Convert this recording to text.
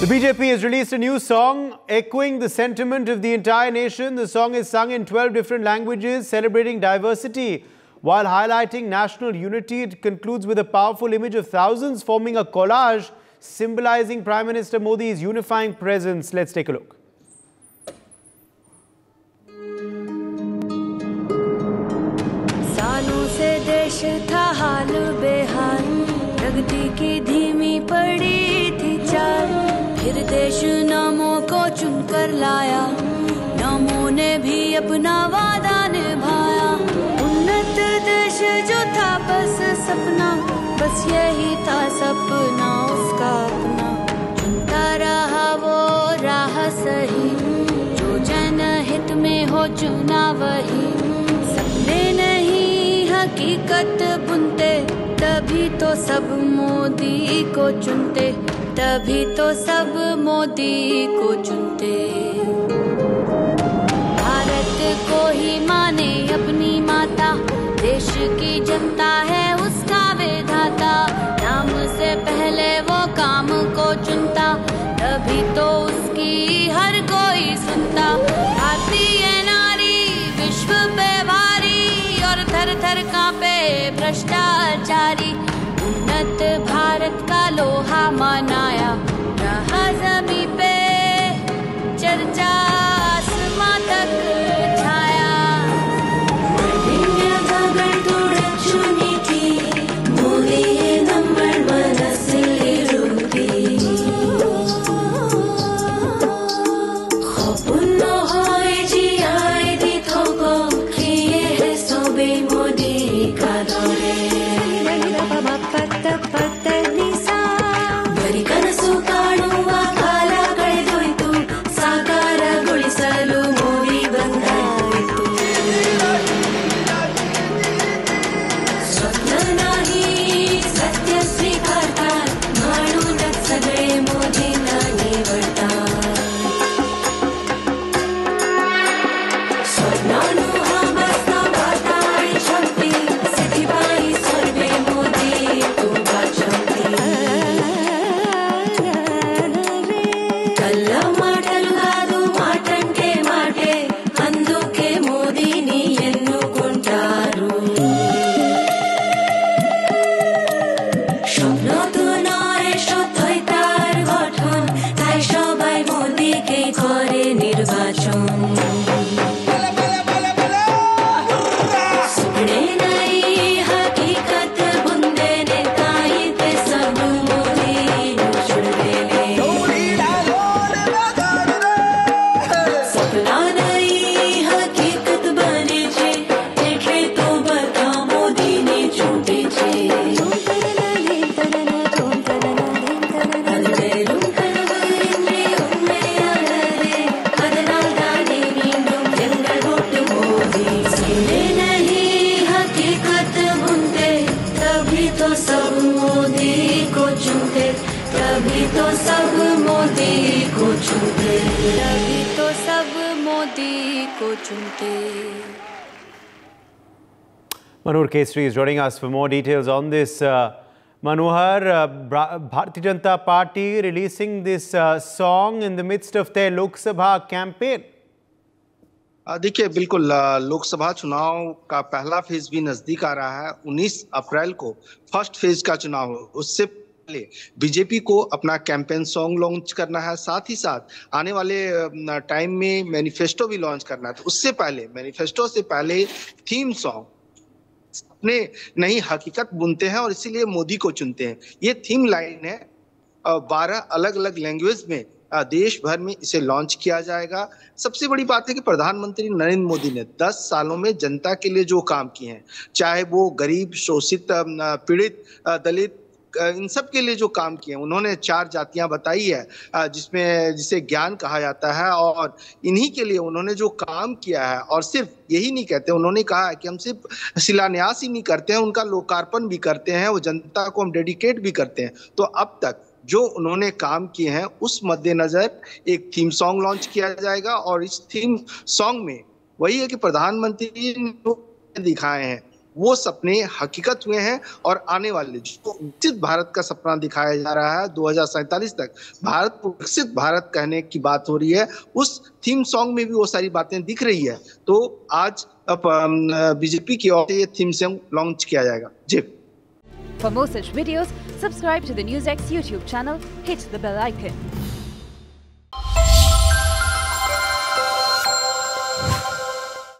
The BJP has released a new song echoing the sentiment of the entire nation. The song is sung in 12 different languages, celebrating diversity while highlighting national unity. It concludes with a powerful image of thousands forming a collage symbolizing Prime Minister Modi's unifying presence. Let's take a look. फिर देश नामों को चुनकर लाया। नामों ने भी अपना वादा निभाया। उन्नत देश जो था बस सपना, बस यही था सपना उसका अपना। चुनता रहा वो राह सही, जो जनहित में हो चुना वही। सपने नहीं, हकीकत बुनते, तभी तो सब मोदी को चुनते। तभी तो सब मोदी को चुनते। भारत को ही माने अपनी माता, देश की जनता Love. Manohar Kesari is joining us for more details on this Manohar Bharatiya Janata Party releasing this song in the midst of their Lok Sabha campaign देखिए बिल्कुल uh, लोकसभा चुनाव का पहला फ़ेज़ भी नज़दीक आ रहा है। 19 अप्रैल को फ़र्स्ट फ़ेज़ का चुनाव उससे पहले बीजेपी को अपना कैंपेन सॉन्ग लॉन्च करना है, साथ ही साथ आने वाले टाइम में मैनिफेस्टो भी लॉन्च करना है। तो उससे पहले मैनिफेस्टो से पहले थीम सॉन्ग अपने नई हकीकत बुनते हैं और इसीलिए मोदी को चुनते हैं। ये थीम लाइन है बारह अलग अलग लैंग्वेज में देश भर में इसे लॉन्च किया जाएगा। सबसे बड़ी बात है कि प्रधानमंत्री नरेंद्र मोदी ने 10 सालों में जनता के लिए जो काम किए हैं, चाहे वो गरीब, शोषित पीड़ित दलित इन सब के लिए जो काम किए उन्होंने चार जातियाँ बताई है जिसमें, जिसे ज्ञान कहा जाता है और इन्हीं के लिए उन्होंने जो काम किया है, और सिर्फ़ यही नहीं कहते, उन्होंने कहा है कि हम सिर्फ़ शिलान्यास ही नहीं करते हैं, उनका लोकार्पण भी करते हैं, वो जनता को हम डेडिकेट भी करते हैं। तो अब तक जो उन्होंने काम किए हैं, उस मद्देनजर एक थीम सॉन्ग लॉन्च किया जाएगा और इस थीम सॉन्ग में वही है कि प्रधानमंत्री दिखाए हैं वो सपने हकीकत हुए हैं और आने वाले जो विकसित भारत का सपना दिखाया जा रहा है। दो तक भारत को विकसित भारत कहने की बात हो रही है। उस थीम सॉन्ग में भी वो सारी बातें दिख रही है। तो आज बीजेपी की ओर से ये थीम सॉन्ग लॉन्च किया जाएगा। जी। For more such videos, subscribe to the NewsX YouTube channel, hit the bell icon.